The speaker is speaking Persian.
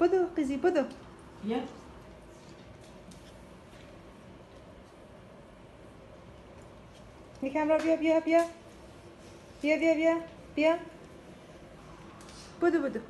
بدو قیزی بدو. بیا یکم را بیا بیا بیا. بیا بیا بیا. بیا. بدو بدو.